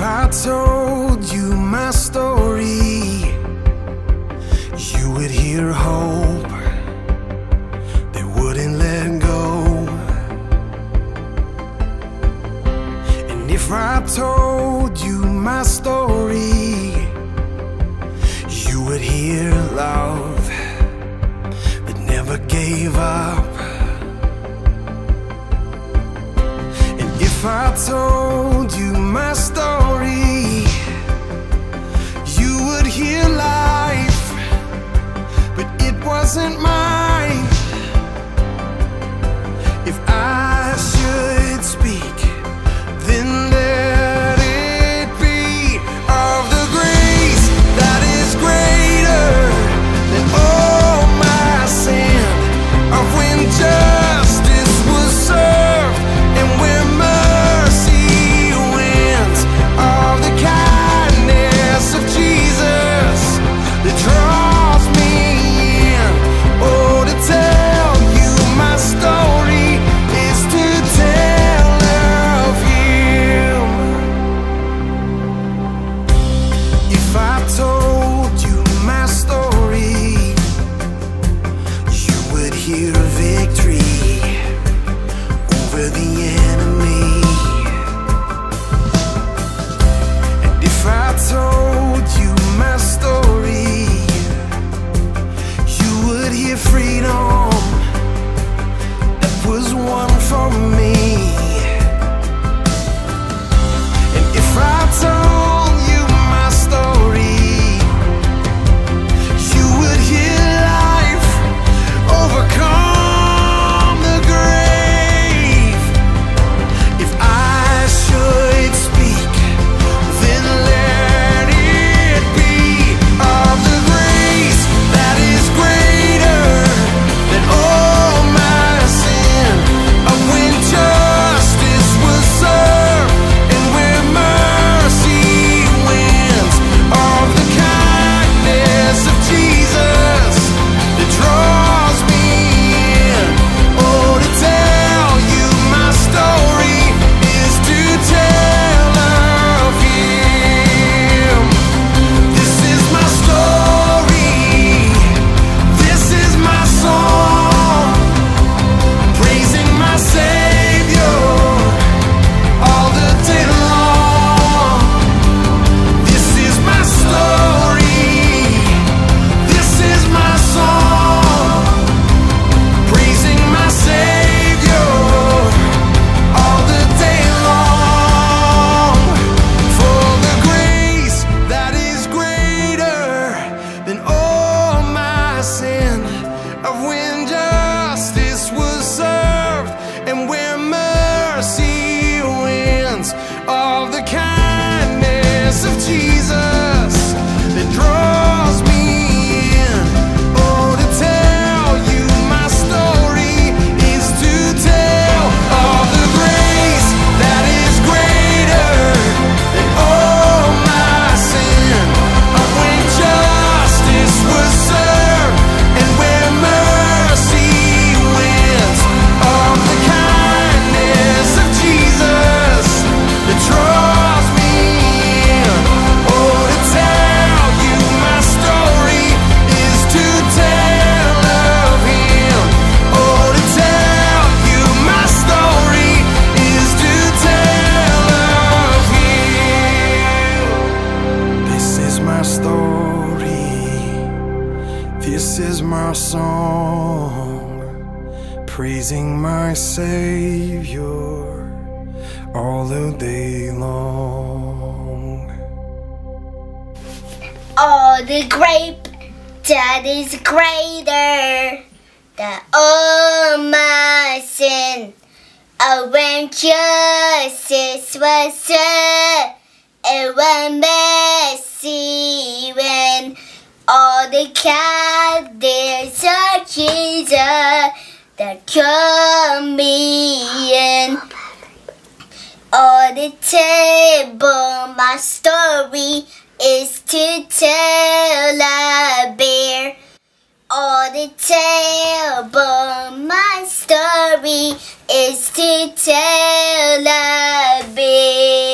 If I told you my story, you would hear hope that wouldn't let go. And if I told you my story, you would hear love that never gave up. And if I told This is my song, praising my Savior all the day long. Oh, the great that is greater than all my sin. Oh, when justice was served, and when mercy, when all the cat there's a kitten that coming in. On the table, my story is to tell a bear. On the table, my story is to tell a bear.